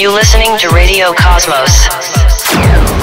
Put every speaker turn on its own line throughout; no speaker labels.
You listening to Radio Cosmos.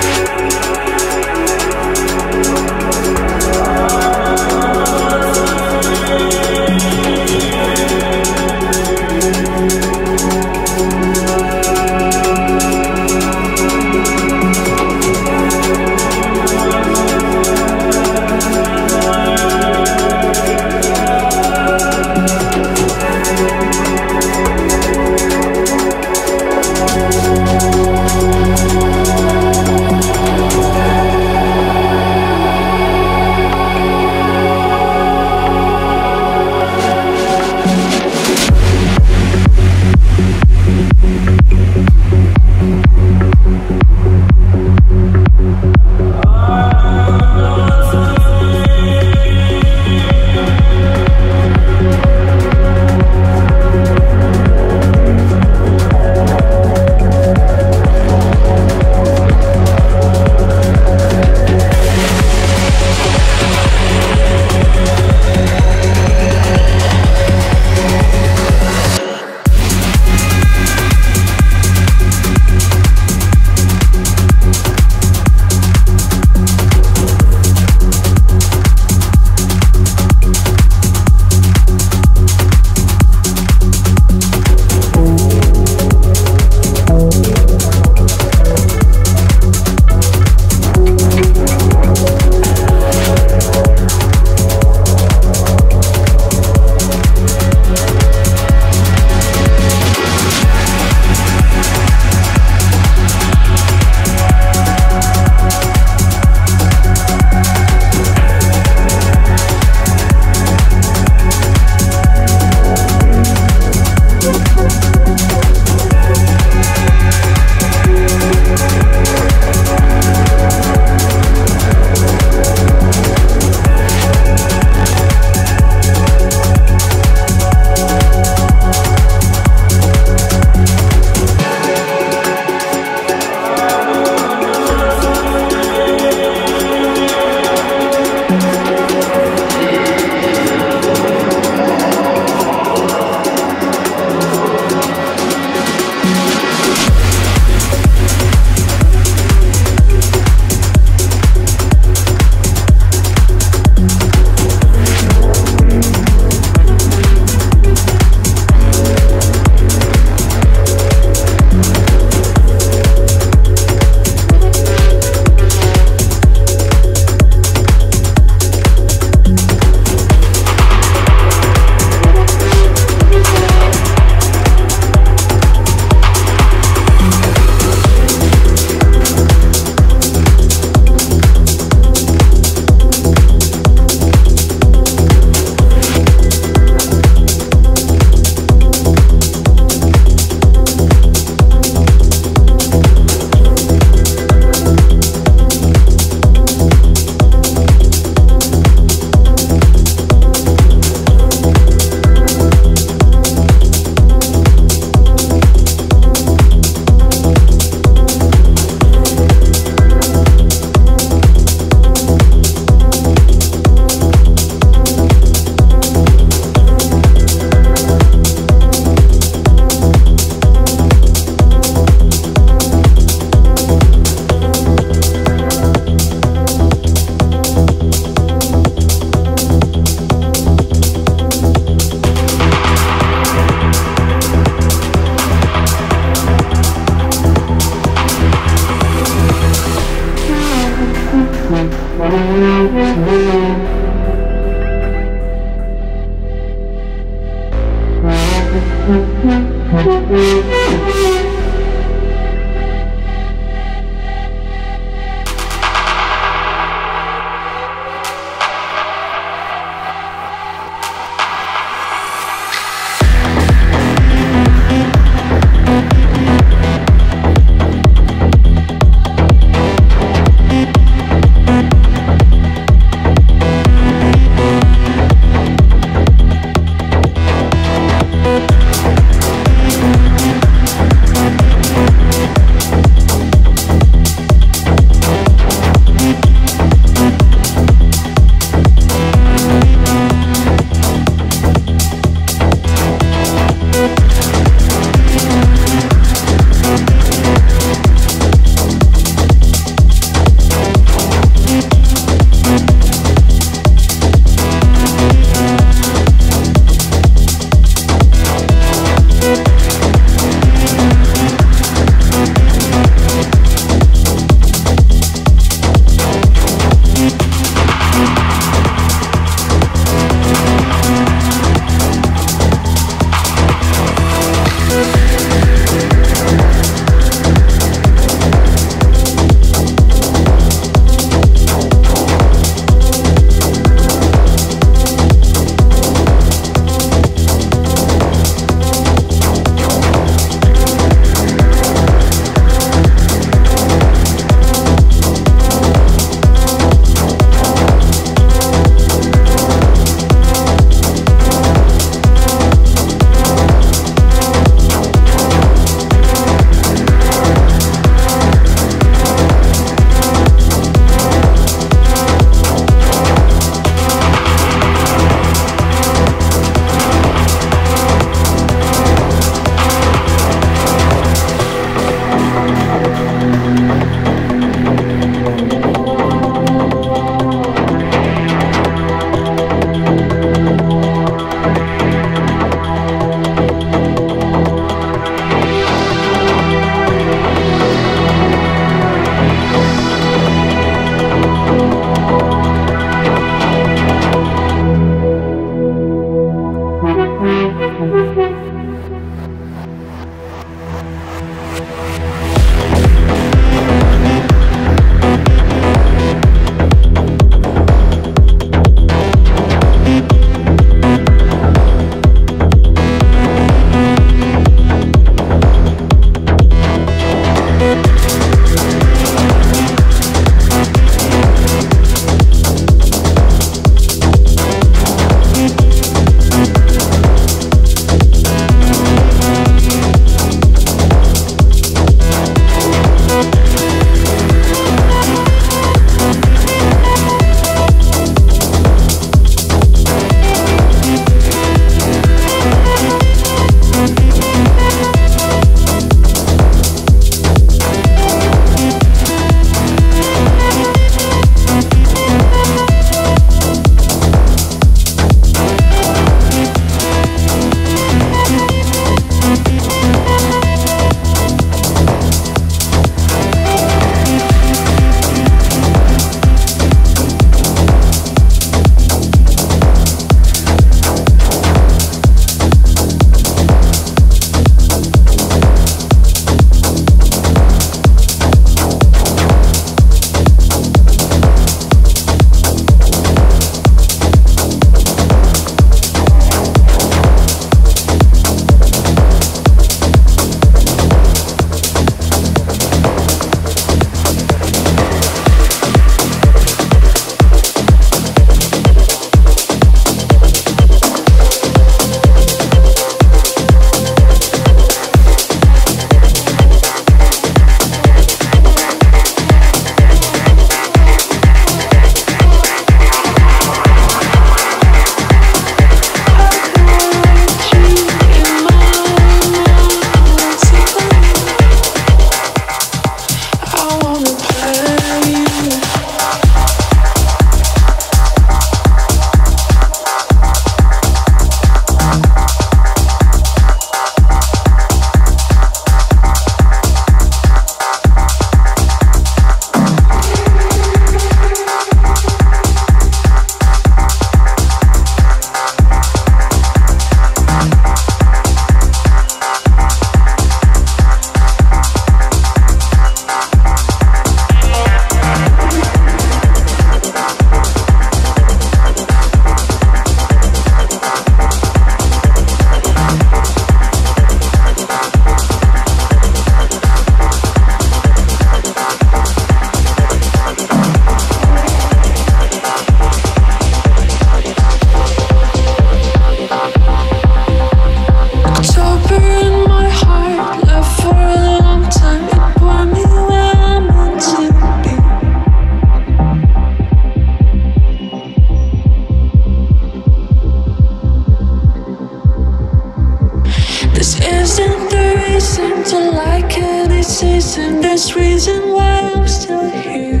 And there's reason why I'm still here.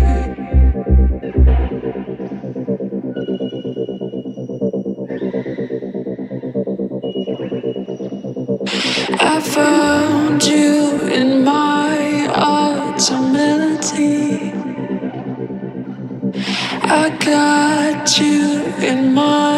I found you in my melody. I got you in my